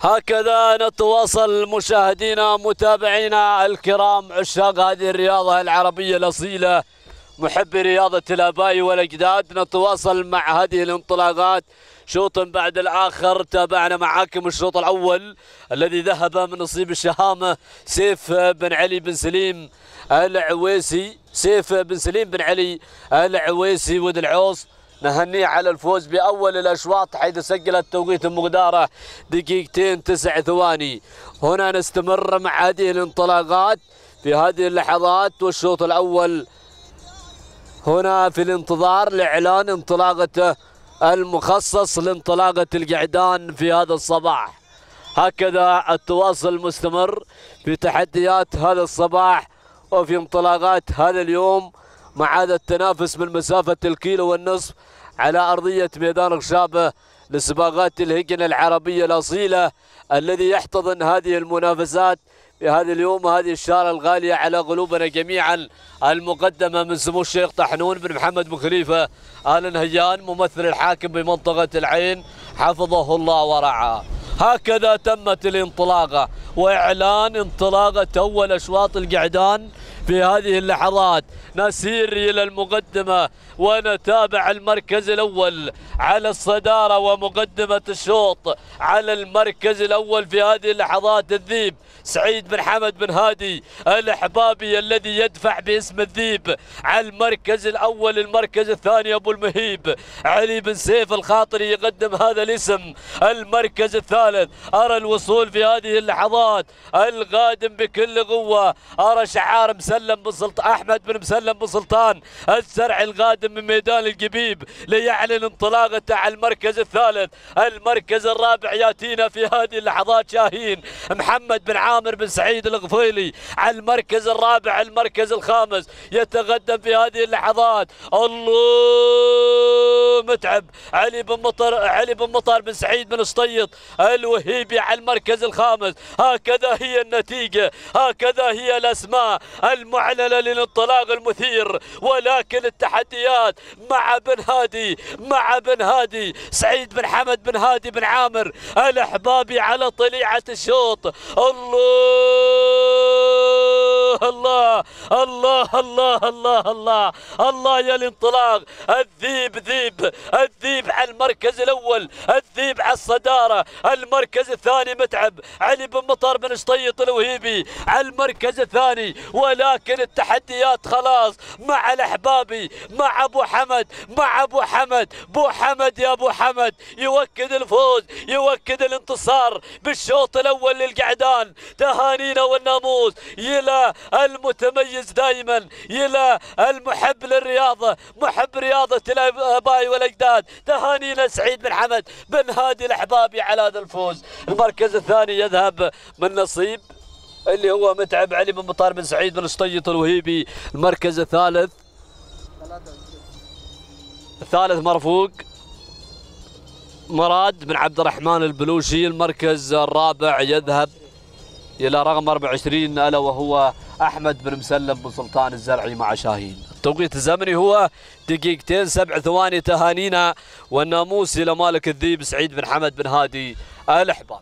هكذا نتواصل مشاهدينا متابعينا الكرام عشاق هذه الرياضة العربية الأصيلة محبي رياضة الآباء والأجداد. نتواصل مع هذه الانطلاقات. شوط بعد الآخر تابعنا معاكم الشوط الأول الذي ذهب من نصيب الشهامة سيف بن علي بن سليم العويسي. سيف بن سليم بن علي العويسي ود العوص نهنيه على الفوز بأول الأشواط حيث سجل التوقيت المقدارة دقيقتين تسع ثواني. هنا نستمر مع هذه الانطلاقات في هذه اللحظات والشوط الأول. هنا في الانتظار لإعلان انطلاقة المخصص لانطلاقة القعدان في هذا الصباح. هكذا التواصل مستمر في تحديات هذا الصباح وفي انطلاقات هذا اليوم مع هذا التنافس من مسافة الكيلو والنصف على أرضية ميدان غشابة لسباقات الهجن العربية الأصيلة الذي يحتضن هذه المنافسات في هذا اليوم وهذه الشارة الغالية على قلوبنا جميعا. المقدمة من سمو الشيخ طحنون بن محمد بن خليفة آل نهيان ممثل الحاكم بمنطقة العين حفظه الله ورعاه. هكذا تمت الانطلاقة. وإعلان انطلاقة أول أشواط القعدان في هذه اللحظات. نسير إلى المقدمة ونتابع المركز الأول على الصدارة ومقدمة الشوط على المركز الأول في هذه اللحظات. الذيب سعيد بن حمد بن هادي الأحبابي الذي يدفع باسم الذيب على المركز الأول المركز الثاني أبو المهيب. علي بن سيف الخاطري يقدم هذا الاسم المركز الثالث أرى الوصول في هذه اللحظات القادم بكل قوة أرى شعار مسلم بن سلطان أحمد بن مسلم بن سلطان الزرع القادم من ميدان القبيب ليعلن انطلاقته على المركز الثالث المركز الرابع يأتينا في هذه اللحظات شاهين محمد بن عامر بن سعيد الغفيلي على المركز الرابع المركز الخامس يتقدم في هذه اللحظات الله! متعب. علي بن مطر علي بن مطر بن سعيد بن سطيط الوهيبي على المركز الخامس. هكذا هي النتيجة. هكذا هي الأسماء المعلنة للانطلاق المثير. ولكن التحديات مع بن هادي مع بن هادي. سعيد بن حمد بن هادي بن عامر الأحبابي على طليعة الشوط. الله الله. الله الله الله الله الله يا الانطلاق. الذيب ذيب الذيب على المركز الأول الذيب على الصدارة المركز الثاني متعب. علي بن مطر بن شطيط الوهيبي على المركز الثاني. ولكن التحديات خلاص مع الأحبابي مع أبو حمد مع أبو حمد. أبو حمد يا أبو حمد يوكد الفوز يوكد الانتصار بالشوط الأول للقعدان. تهانينا والناموس يلا المتميز دائما يلا المحب للرياضه محب رياضة الأباء والأجداد. تهانينا سعيد بن حمد بن هادي الاحبابي على هذا الفوز. المركز الثاني يذهب من نصيب اللي هو متعب علي بن مطار بن سعيد بن سطيط الوهيبي. المركز الثالث. الثالث مرفوق. مراد بن عبد الرحمن البلوشي. المركز الرابع يذهب إلى رقم 24 ألا وهو أحمد بن مسلم بن سلطان الزرعي مع شاهين. التوقيت الزمني هو دقيقتين سبع ثواني تهانينا والناموس إلى مالك الذيب سعيد بن حمد بن هادي الأحباب.